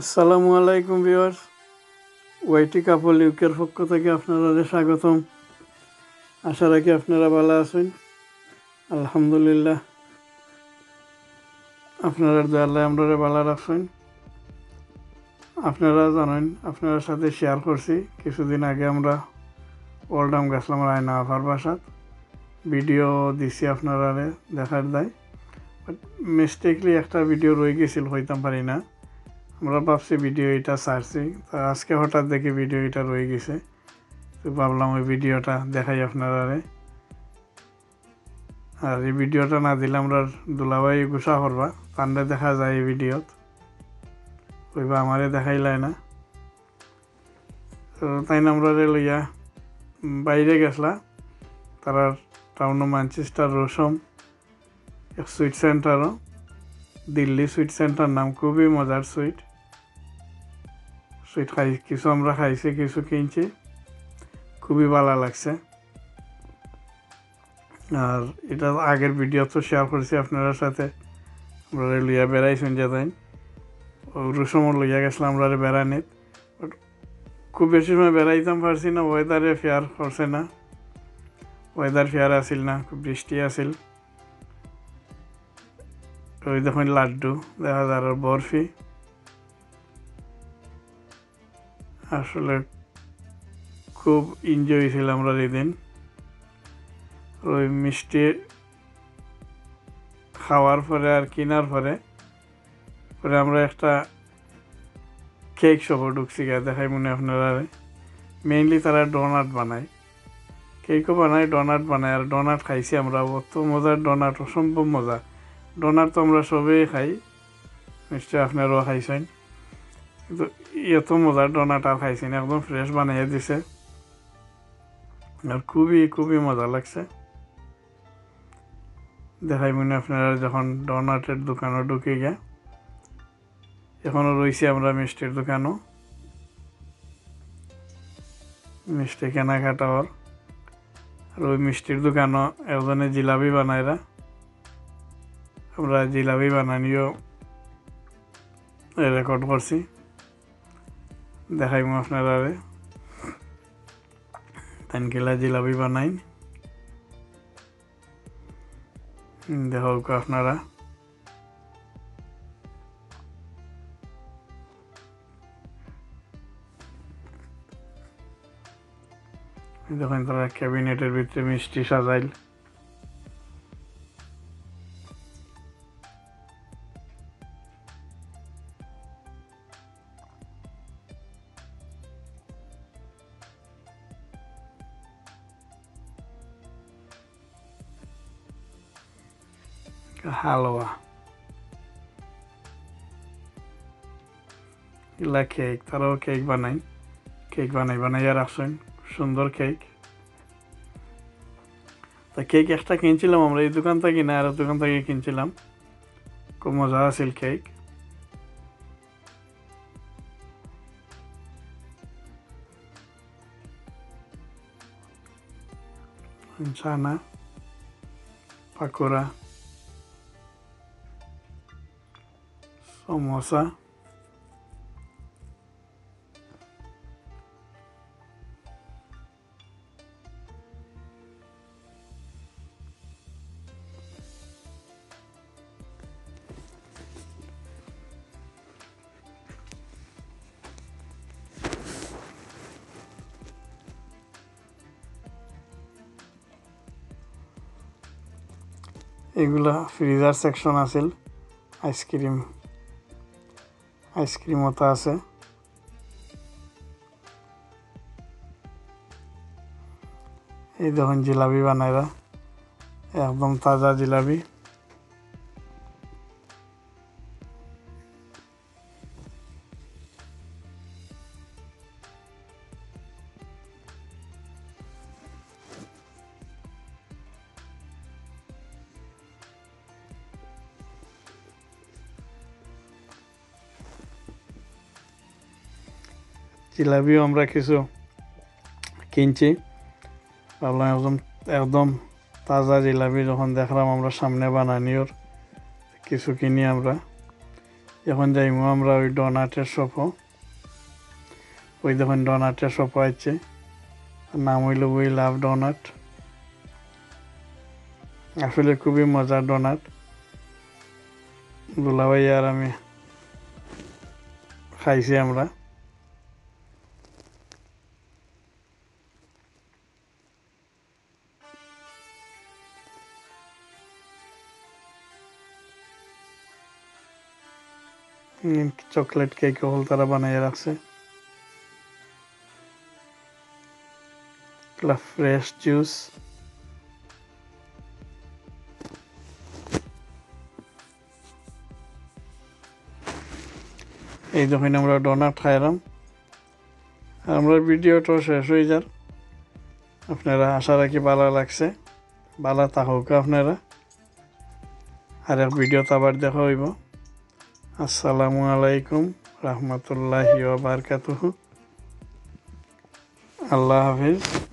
আসসালামু আলাইকুম ভিউয়ার্স। ওয়াইটি কাপল ইউকের পক্ষ থেকে আপনারা স্বাগতম। আশা রাখি আপনারা ভালো আছেন। আলহামদুলিল্লাহ। আপনারা দয়ালে আমরা ভালো রাখছেন। আপনারা জানেন আপনার সাথে শেয়ার করছি। কিছুদিন আগে আমরা ওল্ডাম গেছিলাম রায়না আফার বাসাত। ভিডিও দিছি আপনারা দেখার দেয়। বাট মিস্টেকলি একটা ভিডিও রয়ে গেছিল, হইতাম পারি না। আমরা ভাবছি ভিডিও এটা ছাড়ছি তা আজকে হঠাৎ দেখি ভিডিও এটা রয়ে গেছে। তো ভাবলাম ওই ভিডিওটা দেখাই আপনারা আর এই ভিডিওটা না দিলে আমরা দুলাভাই গুসা করবা। তান্ডে দেখা যায় এই ভিডিওত ওইবা আমারে দেখাইলাই না। তো তাই আমরা লইয়া বাইরে গেছলা। তারা টাউন ম্যানচেস্টার রসম এক সুইট সেন্টারও দিল্লি সুইট সেন্টার নাম খুবই মজার সুইট সুইট খাই, কিছু আমরা খাইছি, কিছু কিনছি। খুবই ভালো লাগছে। আর এটা আগের ভিডিও তো শেয়ার করেছি আপনার সাথে। আমরা লইয়া বেড়াইছেন যেতেন রুসমও লইয়া গেছিলাম, আমরা বেড়ানিত বাট খুব বেশি সময় বেড়াইতাম পারছি না ওয়েদারে ফেয়ার করছে না। ওয়েদার ফেয়ার আসিল না, খুব বৃষ্টি আসিল ওই দেখুন লাড্ডু, দেখা যায় আর বরফি। আসলে খুব এনজয় হয়েছিল আমরা এদিন ওই মিষ্টি খাওয়ার পরে আর কেনার পরে পরে আমরা একটা কেক সহ ঢুকছি গা দেখাই মনে আপনারা। মেইনলি তারা ডোনাট বানায়। কেকও বানায় ডোনাট বানায়, আর ডোনাট খাইছি আমরা। অত মজার ডোনাট অসম্ভব মজা। ডোনাট তো আমরা সবেই খাই। নিশ্চয়ই আপনারাও খাইছেন। কিন্তু এত মজার ডোনাট আর খাইছি একদম ফ্রেশ বানিয়ে দিছে। আর খুবই খুবই মজা লাগছে। দেখাই মনে আপনারা যখন ডোনাটের দোকানও ঢুকে গে এখনও রয়েছি আমরা মিষ্টির দোকানও। মিষ্টি কেনাকাটা ওর আর ওই মিষ্টির দোকানও একজনে জিলাপি বানায়রা আমরা জিলাপি বানানিও রেকর্ড করছি। দেখাইমু আপনারা তানকিলা জিলাপি বানাই দেখো আপনারা। দেখেন তারা ক্যাবিনেটের ভিতরে মিষ্টি সাজাইল। হালুয়া এগুলা কেক তারাও কেক বানাই কেক বানাই বানাইয়া রাখছেন সুন্দর কেক তা কেক একটা কিনছিলাম আমরা এই দোকান থেকে না আর দোকান থেকে কিনছিলাম খুব মজা আছিল কেক চানা পাকোড়া সমোসা এগুলা ফ্রিজার সেকশন আছিল আইসক্রিম আইসক্রিমতো আছে। এই দেখুন জিলাপি বানাইরা একদম তাজা জিলাপি। জিলাপিও আমরা কিছু কিনছি। ভাবলাম একদম একদম তাজা জিলাপি যখন দেখলাম আমরা সামনে বানানিওর, কিছু কিনি আমরা। এখন যাইমু আমরা ওই ডোনাটের শপও। ওই দেখুন ডোনাটের শপও আছে নাম হইল উই লাভ ডোনাট আসলে খুবই মজার ডোনাট। দুলাভাই আর আমি খাইছি আমরা। চকলেট কেক হল তারা বানাইয়া রাখছে। ফ্রেশ জুস এই যখন আমরা ডোনাট খাইলাম আমরা ভিডিওটা শেষ হয়ে যার আপনারা আশা রাখি ভালো লাগছে। ভালো থাকুক আপনারা। আর এক ভিডিওতে আবার দেখা হইব। আসসালামু আলাইকুম রহমতুল্লাহি বারকাতুহ। আল্লাহ হাফিজ।